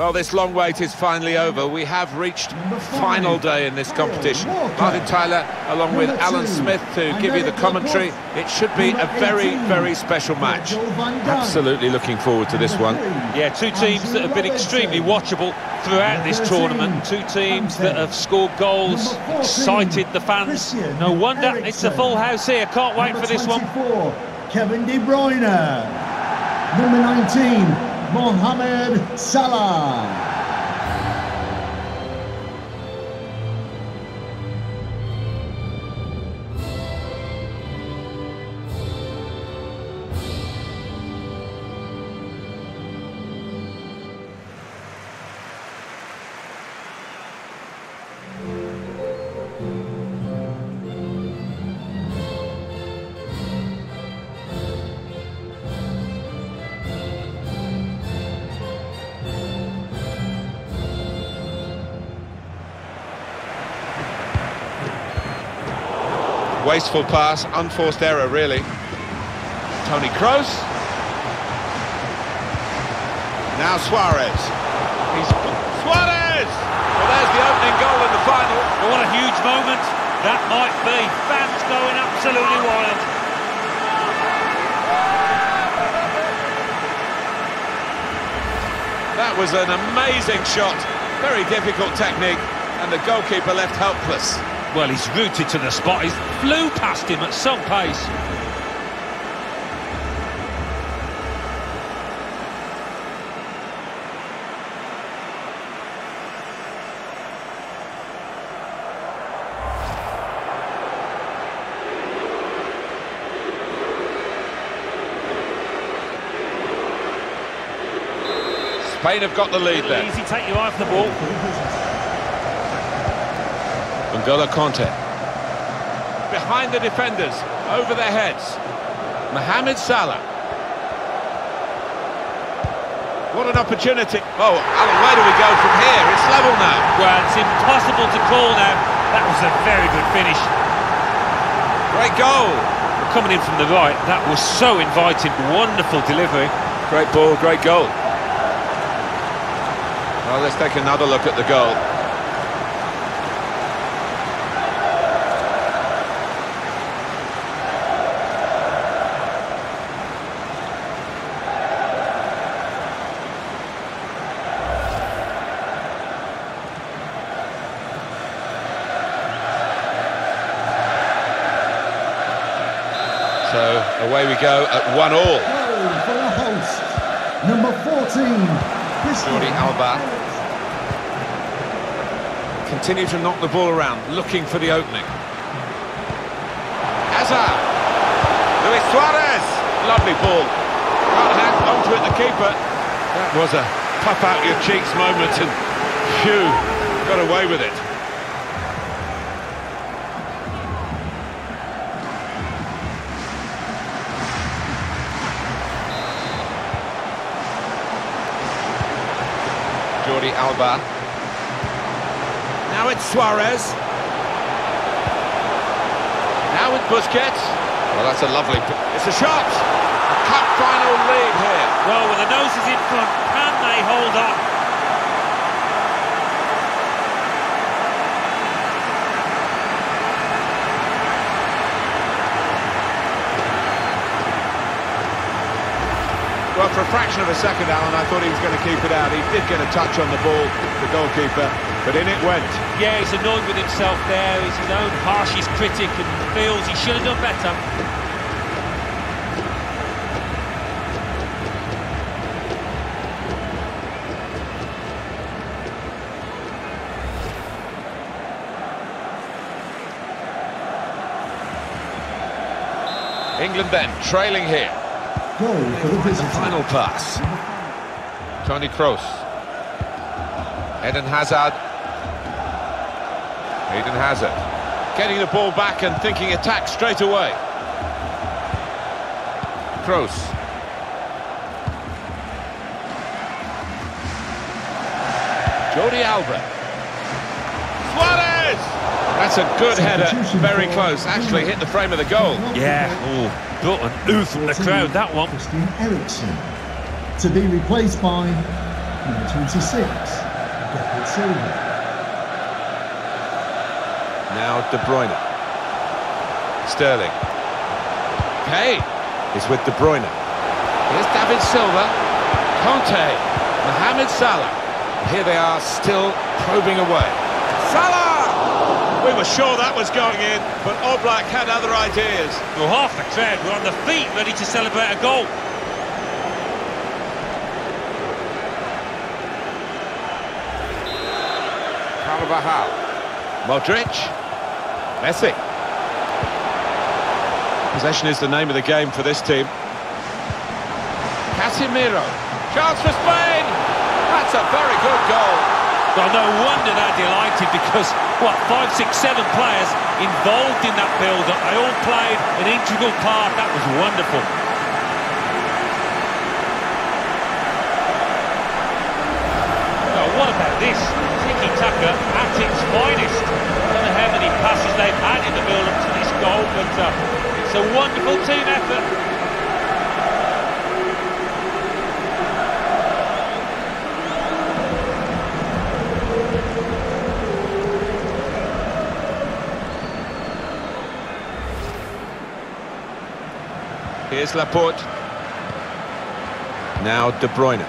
Well, this long wait is finally over. We have reached final day in this competition. Martin Tyler, along with Alan Smith, to give you the commentary. It should be a very, very special match. Absolutely looking forward to this one. Yeah, two teams that have been extremely watchable throughout this tournament. Two teams that have scored goals, excited the fans. No wonder it's a full house here. Can't wait for this one. Kevin De Bruyne. Number 19, Mohamed Salah. Wasteful pass, unforced error, really. Toni Kroos. Now Suarez. He's Suarez! Well, there's the opening goal in the final. Well, what a huge moment that might be. Fans going absolutely wild. That was an amazing shot. Very difficult technique, and the goalkeeper left helpless. Well, he's rooted to the spot. He's flew past him at some pace. Spain have got the lead there. Easy take you off the ball. N'Golo Kanté. Behind the defenders, over their heads. Mohamed Salah. What an opportunity. Oh, Alan, where do we go from here? It's level now. Well, it's impossible to call now. That was a very good finish. Great goal. Coming in from the right, that was so inviting. Wonderful delivery. Great ball, great goal. Well, let's take another look at the goal. So away we go at one all. For the host. Number 14, Jordi Alba. Continue to knock the ball around, looking for the opening. Hazard. Luis Suarez. Lovely ball. Can't hang onto it, the keeper. That was a puff out your cheeks moment and phew, got away with it. Jordi Alba. Now it's Suarez. Now with Busquets. Well, that's a lovely... It's a shot! A cup final lead here. Well, with the noses in front, can they hold on? Well, for a fraction of a second, Alan, I thought he was going to keep it out. He did get a touch on the ball, the goalkeeper, but in it went. Yeah, he's annoyed with himself there. He's his own harshest critic and feels he should have done better. England then trailing here. Goal for the The final pass. Toni Kroos. Eden Hazard. Eden Hazard. Getting the ball back and thinking attack straight away. Kroos. Jordi Alba. Suarez! That's a good header, very close. Actually hit the frame of the goal. Yeah, oh, brought an ooh from the crowd, that one. Christian Eriksen. To be replaced by Number 26, David Silva. Now De Bruyne. Sterling. Kane is with De Bruyne. Here's David Silva. Kanté. Mohamed Salah. Here they are still probing away. Salah! We were sure that was going in, but Oblak had other ideas. Well, half the crowd were on the feet ready to celebrate a goal. Carvajal. Modric. Messi. Possession is the name of the game for this team. Casemiro. Chance for Spain. That's a very good goal. Well, no wonder they're delighted because, what, five, six, seven players involved in that build-up. They all played an integral part. That was wonderful. Oh, what about this? Tiki-taka at its finest. I don't know how many passes they've had in the build-up to this goal, but uh, it's a wonderful team effort. Here's Laporte. Now De Bruyne.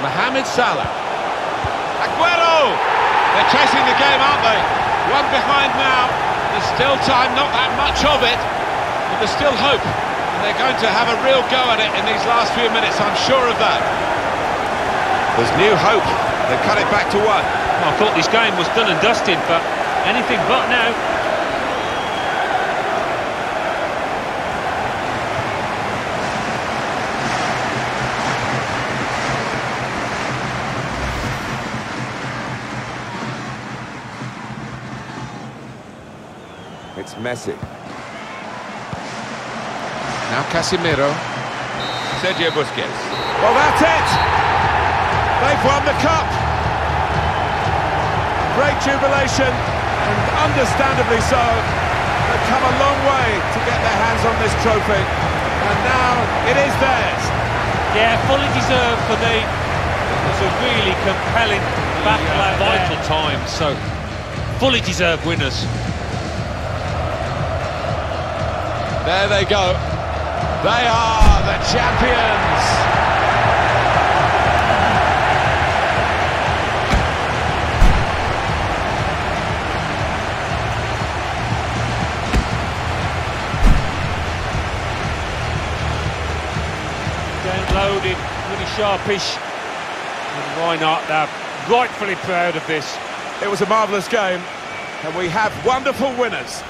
Mohamed Salah. Aguero! They're chasing the game, aren't they? One behind now. There's still time, not that much of it, but there's still hope. And they're going to have a real go at it in these last few minutes, I'm sure of that. There's new hope. They cut it back to one. Well, I thought this game was done and dusted, but anything but now. It's Messi. Now Casemiro. Sergio Busquets. Well, that's it! They've won the cup! Great jubilation, and understandably so. They've come a long way to get their hands on this trophy, and now it is theirs. Yeah, fully deserved for the. It was a really compelling battle at vital time. so fully deserved winners. There they go. They are the champions. Down loaded, really sharpish. And why not? They're rightfully proud of this. It was a marvellous game, and we have wonderful winners.